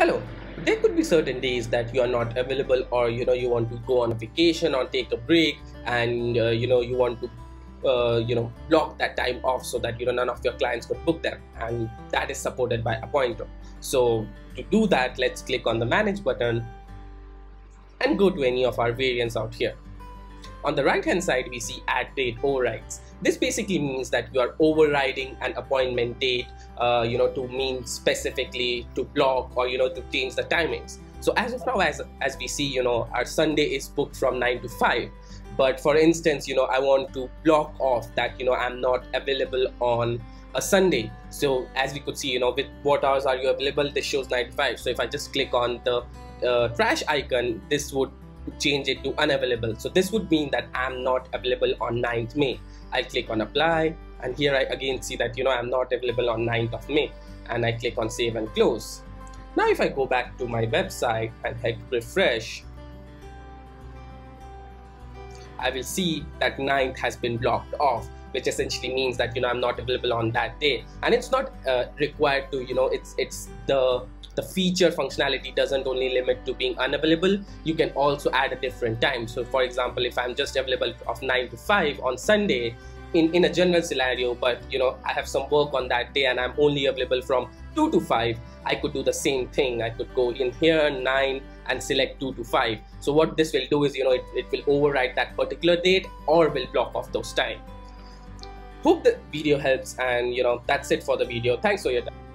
hello. There could be certain days that you are not available or you know you want to go on a vacation or take a break and uh, you know you want to uh, you know block that time off so that you know none of your clients could book them. And that is supported by Appointo. So to do that let's click on the manage button and go to any of our variants out here. On the right hand side, we see add date overrides. This basically means that you are overriding an appointment date, uh, you know, to mean specifically to block or, you know, to change the timings. So as of now, as, as we see, you know, our Sunday is booked from 9 to 5. But for instance, you know, I want to block off that, you know, I'm not available on a Sunday. So as we could see, you know, with what hours are you available, this shows 9 to 5. So if I just click on the uh, trash icon, this would change it to unavailable. So this would mean that I'm not available on 9th May. I click on apply and here I again see that you know I'm not available on 9th of May and I click on save and close. Now if I go back to my website and hit refresh, I will see that 9th has been blocked off which essentially means that you know I'm not available on that day. And it's not uh, required to you know it's it's the the feature functionality doesn't only limit to being unavailable. You can also add a different time. So for example if i'm just available of 9 to 5 on sunday in in a general scenario but you know i have some work on that day and i'm only available from 2 to 5 i could do the same thing. I could go in here 9 and select 2 to 5 so what this will do is you know it, it will override that particular date or will block off those time. Hope the video helps and you know that's it for the video. Thanks for your time